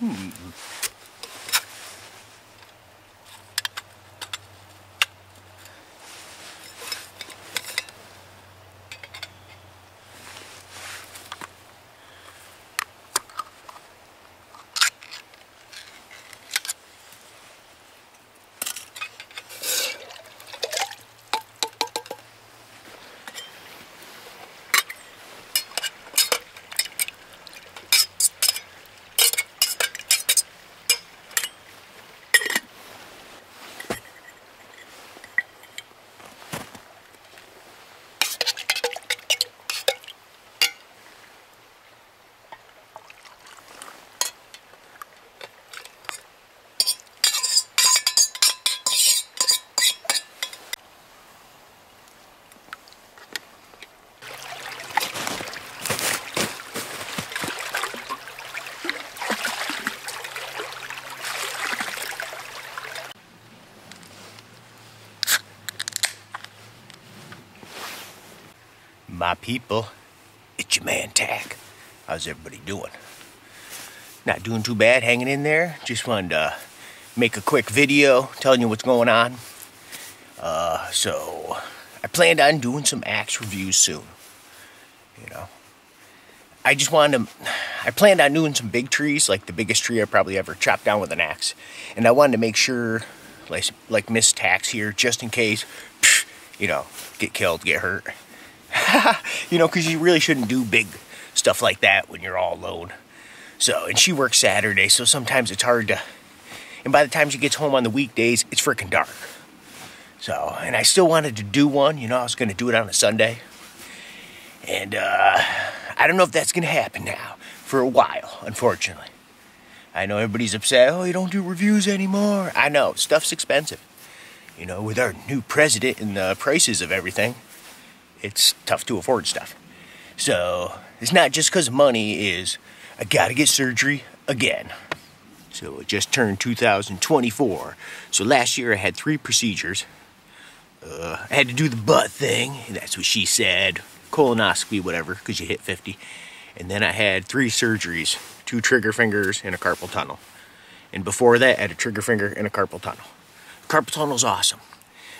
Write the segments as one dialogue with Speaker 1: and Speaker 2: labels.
Speaker 1: Hmm. My people, it's your man Tac. How's everybody doing? Not doing too bad, hanging in there. Just wanted to make a quick video telling you what's going on. Uh, so, I planned on doing some axe reviews soon. You know, I just wanted to. I planned on doing some big trees, like the biggest tree I probably ever chopped down with an axe, and I wanted to make sure, like, like Miss Tax here, just in case, you know, get killed, get hurt. you know, because you really shouldn't do big stuff like that when you're all alone. So, and she works Saturday, so sometimes it's hard to. And by the time she gets home on the weekdays, it's freaking dark. So, and I still wanted to do one. You know, I was going to do it on a Sunday. And uh, I don't know if that's going to happen now for a while, unfortunately. I know everybody's upset. Oh, you don't do reviews anymore. I know, stuff's expensive. You know, with our new president and the prices of everything it's tough to afford stuff. So it's not just because money is I gotta get surgery again. So it just turned 2024. So last year I had three procedures. Uh, I had to do the butt thing, that's what she said. Colonoscopy, whatever, because you hit 50. And then I had three surgeries two trigger fingers and a carpal tunnel. And before that, I had a trigger finger and a carpal tunnel. Carpal tunnel's awesome.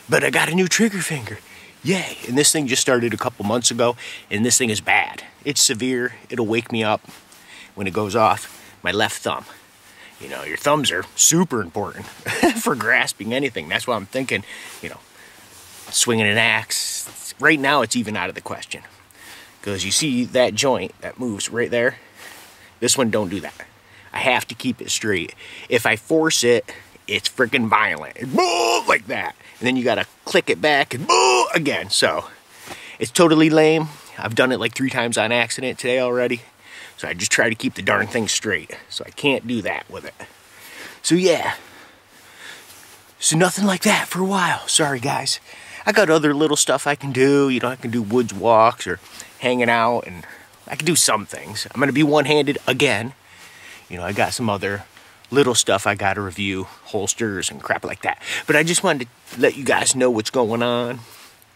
Speaker 1: But I got a new trigger finger yay. And this thing just started a couple months ago, and this thing is bad. It's severe. It'll wake me up when it goes off. My left thumb. You know, your thumbs are super important for grasping anything. That's why I'm thinking, you know, swinging an axe. Right now, it's even out of the question. Because you see that joint that moves right there? This one don't do that. I have to keep it straight. If I force it, it's freaking violent. like that. And then you gotta click it back and again. So it's totally lame. I've done it like three times on accident today already. So I just try to keep the darn thing straight. So I can't do that with it. So yeah. So nothing like that for a while. Sorry guys. I got other little stuff I can do. You know, I can do woods walks or hanging out and I can do some things. I'm gonna be one-handed again. You know, I got some other little stuff I got to review, holsters and crap like that. But I just wanted to let you guys know what's going on in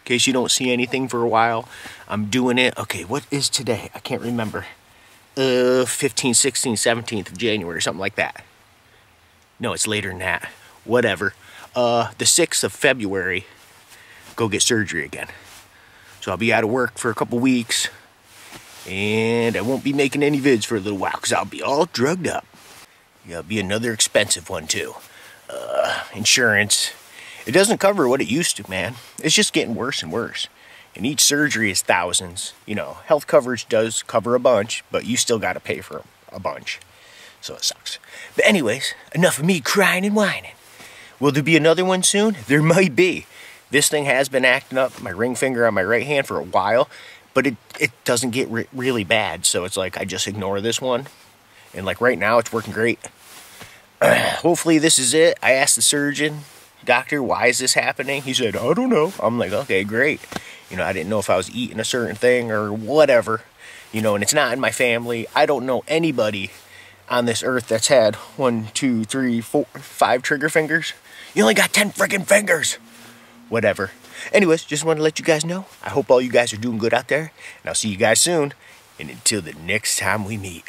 Speaker 1: case you don't see anything for a while. I'm doing it. Okay, what is today? I can't remember. Uh, 15, 16, 17th of January, something like that. No, it's later than that. Whatever. Uh, the 6th of February, go get surgery again. So I'll be out of work for a couple weeks. And I won't be making any vids for a little while because I'll be all drugged up. Yeah, be another expensive one too. Uh, insurance. It doesn't cover what it used to, man. It's just getting worse and worse. And each surgery is thousands. You know, health coverage does cover a bunch, but you still got to pay for a bunch. So it sucks. But anyways, enough of me crying and whining. Will there be another one soon? There might be. This thing has been acting up, my ring finger on my right hand for a while, but it, it doesn't get re really bad. So it's like I just ignore this one. And like right now, it's working great. hopefully this is it. I asked the surgeon, doctor, why is this happening? He said, I don't know. I'm like, okay, great. You know, I didn't know if I was eating a certain thing or whatever. You know, and it's not in my family. I don't know anybody on this earth that's had one, two, three, four, five trigger fingers. You only got 10 freaking fingers. Whatever. Anyways, just want to let you guys know. I hope all you guys are doing good out there. And I'll see you guys soon. And until the next time we meet.